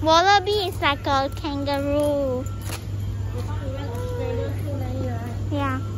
Wallaby is like a kangaroo. Yeah.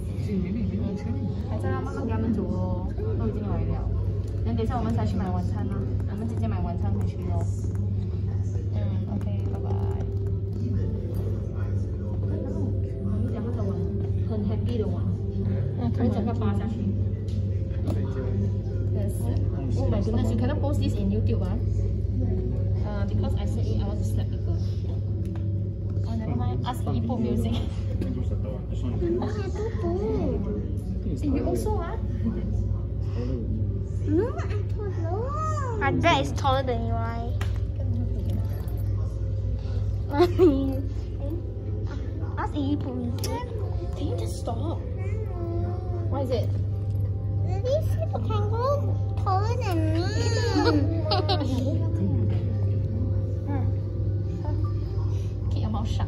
还在啊，慢慢给他们煮哦，都已经来了。那等一下我们才去买晚餐啊，我们直接买晚餐回去哦。嗯，OK，拜拜。你讲他的玩，很 happy 的玩，可以整个扒下去。Yes. Oh my goodness, you cannot post this in YouTube, ah? Uh, because I said I want to slap people. Never mind. Ask Ipo music. Eh, you also, ah? No, I don't know. My dad is taller than you, right? Ask Ipo music. Can you just stop? What is it? These people can go taller than me. Keep your mouth shut.